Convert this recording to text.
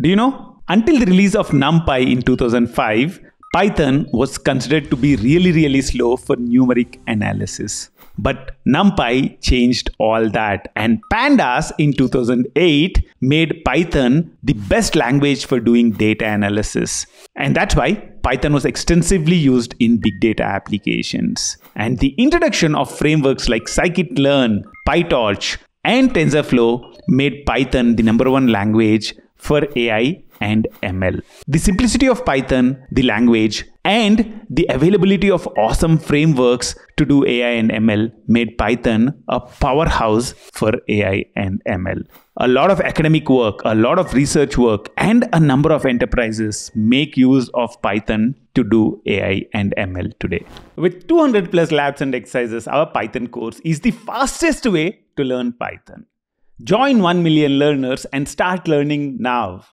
Do you know? Until the release of NumPy in 2005, Python was considered to be really, really slow for numeric analysis. But NumPy changed all that, and Pandas in 2008 made Python the best language for doing data analysis. And that's why Python was extensively used in big data applications. And the introduction of frameworks like scikit-learn, PyTorch, and TensorFlow made Python the number one language for AI and ML. The simplicity of Python, the language, and the availability of awesome frameworks to do AI and ML made Python a powerhouse for AI and ML. A lot of academic work, a lot of research work, and a number of enterprises make use of Python to do AI and ML today. With 200 plus labs and exercises, our Python course is the fastest way to learn Python. Join 1 million learners and start learning now.